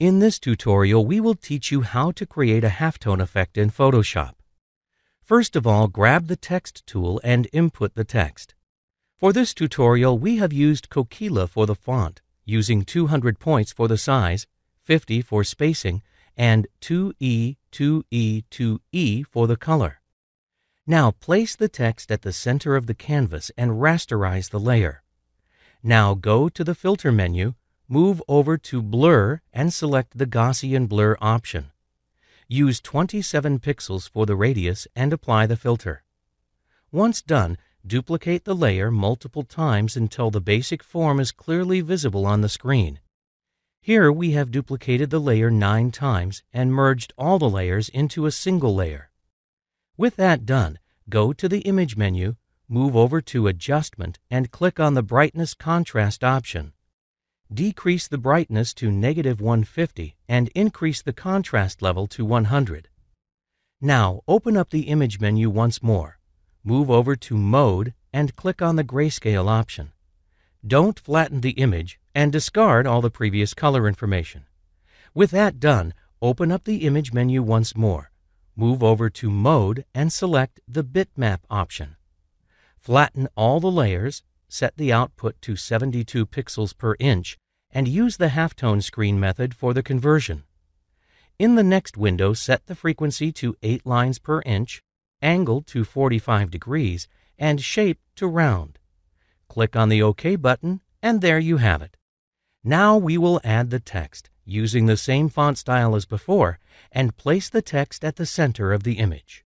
In this tutorial, we will teach you how to create a halftone effect in Photoshop. First of all, grab the Text tool and input the text. For this tutorial, we have used Kokila for the font, using 200 points for the size, 50 for spacing, and 2E, 2E, 2E for the color. Now place the text at the center of the canvas and rasterize the layer. Now go to the Filter menu, move over to Blur and select the Gaussian Blur option. Use 27 pixels for the radius and apply the filter. Once done, duplicate the layer multiple times until the basic form is clearly visible on the screen. Here we have duplicated the layer nine times and merged all the layers into a single layer. With that done, go to the Image menu, move over to Adjustment, and click on the Brightness Contrast option. Decrease the brightness to negative 150 and increase the contrast level to 100. Now open up the Image menu once more. Move over to Mode and click on the Grayscale option. Don't flatten the image and discard all the previous color information. With that done, open up the Image menu once more. Move over to Mode and select the Bitmap option. Flatten all the layers, set the output to 72 pixels per inch, and use the halftone screen method for the conversion. In the next window, set the frequency to 8 lines per inch, angle to 45 degrees, and shape to round. Click on the OK button, and there you have it. Now we will add the text using the same font style as before and place the text at the center of the image.